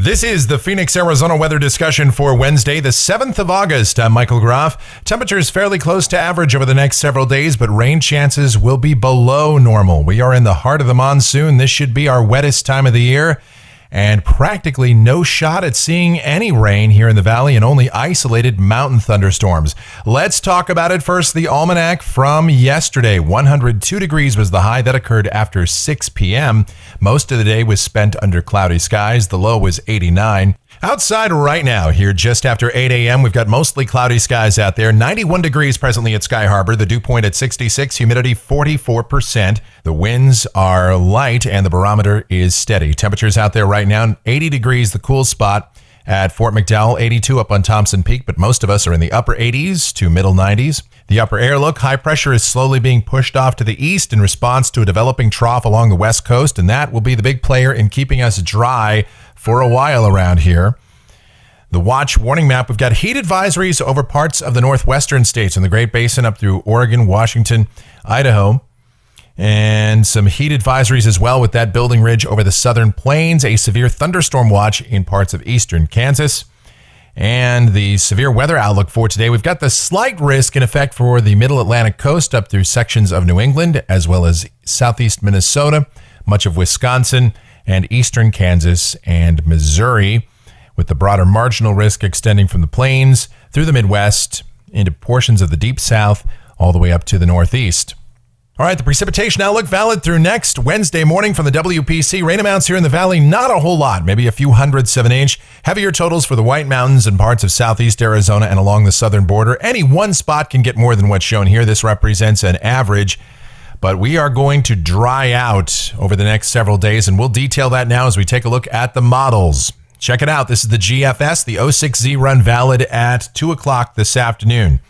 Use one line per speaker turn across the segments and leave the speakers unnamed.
This is the Phoenix, Arizona weather discussion for Wednesday, the 7th of August. I'm Michael Groff. Temperatures fairly close to average over the next several days, but rain chances will be below normal. We are in the heart of the monsoon. This should be our wettest time of the year and practically no shot at seeing any rain here in the valley and only isolated mountain thunderstorms. Let's talk about it first. The almanac from yesterday 102 degrees was the high that occurred after 6 p.m. Most of the day was spent under cloudy skies. The low was 89. Outside right now, here just after 8 a.m., we've got mostly cloudy skies out there. 91 degrees presently at Sky Harbor, the dew point at 66, humidity 44%. The winds are light and the barometer is steady. Temperatures out there right now 80 degrees, the cool spot at Fort McDowell, 82 up on Thompson Peak, but most of us are in the upper 80s to middle 90s. The upper air look, high pressure is slowly being pushed off to the east in response to a developing trough along the west coast, and that will be the big player in keeping us dry for a while around here. The watch warning map, we've got heat advisories over parts of the northwestern states in the Great Basin up through Oregon, Washington, Idaho, and some heat advisories as well with that building ridge over the southern plains, a severe thunderstorm watch in parts of eastern Kansas. And the severe weather outlook for today, we've got the slight risk in effect for the middle Atlantic coast up through sections of New England, as well as southeast Minnesota, much of Wisconsin, and eastern Kansas and Missouri, with the broader marginal risk extending from the plains through the Midwest into portions of the deep south, all the way up to the northeast. All right, the precipitation outlook valid through next Wednesday morning from the WPC. Rain amounts here in the valley, not a whole lot, maybe a few hundredths of an inch. Heavier totals for the White Mountains and parts of southeast Arizona and along the southern border. Any one spot can get more than what's shown here. This represents an average but we are going to dry out over the next several days, and we'll detail that now as we take a look at the models. Check it out. This is the GFS, the 06Z run valid at 2 o'clock this afternoon.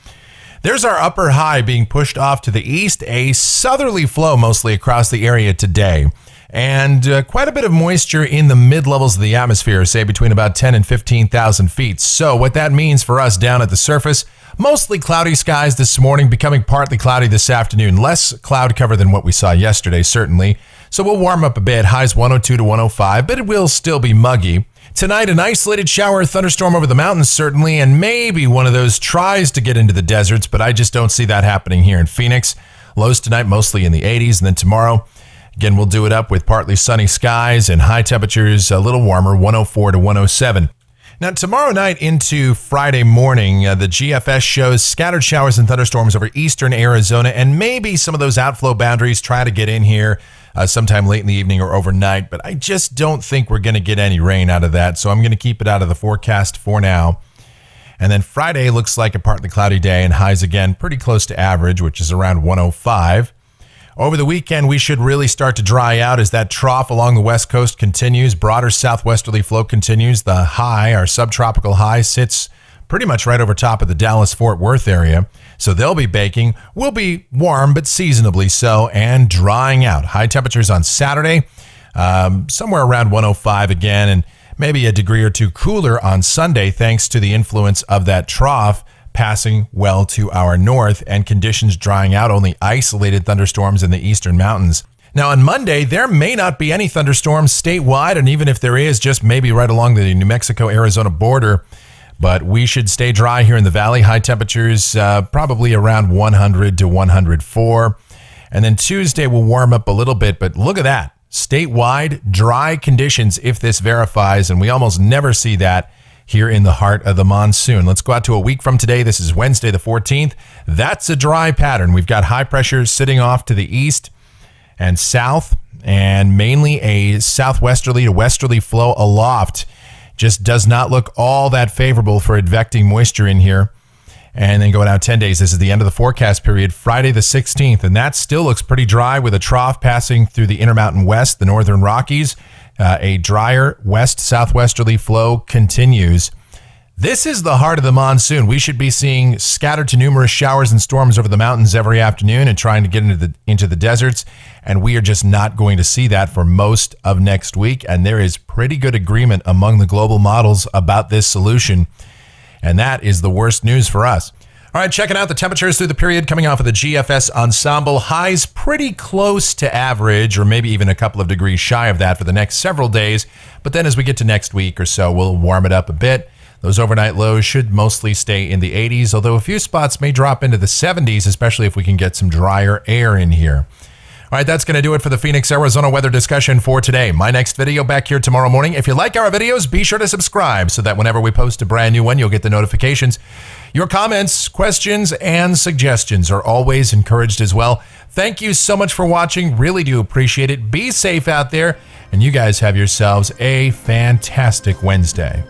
There's our upper high being pushed off to the east, a southerly flow mostly across the area today, and uh, quite a bit of moisture in the mid levels of the atmosphere, say between about 10 and 15,000 feet. So, what that means for us down at the surface, Mostly cloudy skies this morning, becoming partly cloudy this afternoon. Less cloud cover than what we saw yesterday, certainly. So we'll warm up a bit. Highs 102 to 105, but it will still be muggy. Tonight, an isolated shower or thunderstorm over the mountains, certainly, and maybe one of those tries to get into the deserts, but I just don't see that happening here in Phoenix. Lows tonight mostly in the 80s, and then tomorrow, again, we'll do it up with partly sunny skies and high temperatures a little warmer, 104 to 107. Now, tomorrow night into Friday morning, uh, the GFS shows scattered showers and thunderstorms over eastern Arizona, and maybe some of those outflow boundaries try to get in here uh, sometime late in the evening or overnight. But I just don't think we're going to get any rain out of that, so I'm going to keep it out of the forecast for now. And then Friday looks like a partly cloudy day, and highs again pretty close to average, which is around 105. Over the weekend, we should really start to dry out as that trough along the west coast continues. Broader southwesterly flow continues. The high, our subtropical high, sits pretty much right over top of the Dallas Fort Worth area. So they'll be baking. We'll be warm, but seasonably so, and drying out. High temperatures on Saturday, um, somewhere around 105 again, and maybe a degree or two cooler on Sunday, thanks to the influence of that trough passing well to our north and conditions drying out, only isolated thunderstorms in the eastern mountains. Now, on Monday, there may not be any thunderstorms statewide, and even if there is, just maybe right along the New Mexico Arizona border. But we should stay dry here in the valley. High temperatures uh, probably around 100 to 104. And then Tuesday will warm up a little bit, but look at that. Statewide, dry conditions if this verifies, and we almost never see that here in the heart of the monsoon. Let's go out to a week from today. This is Wednesday, the 14th. That's a dry pattern. We've got high pressures sitting off to the east and south, and mainly a southwesterly to westerly flow aloft. Just does not look all that favorable for advecting moisture in here. And then going out 10 days, this is the end of the forecast period, Friday the 16th. And that still looks pretty dry with a trough passing through the Intermountain West, the Northern Rockies. Uh, a drier west southwesterly flow continues. This is the heart of the monsoon. We should be seeing scattered to numerous showers and storms over the mountains every afternoon and trying to get into the into the deserts, and we are just not going to see that for most of next week. And there is pretty good agreement among the global models about this solution, and that is the worst news for us. All right, checking out the temperatures through the period coming off of the GFS ensemble. Highs pretty close to average, or maybe even a couple of degrees shy of that for the next several days. But then as we get to next week or so, we'll warm it up a bit. Those overnight lows should mostly stay in the 80s, although a few spots may drop into the 70s, especially if we can get some drier air in here. All right, that's going to do it for the Phoenix, Arizona weather discussion for today. My next video back here tomorrow morning. If you like our videos, be sure to subscribe so that whenever we post a brand new one, you'll get the notifications. Your comments, questions, and suggestions are always encouraged as well. Thank you so much for watching. Really do appreciate it. Be safe out there, and you guys have yourselves a fantastic Wednesday.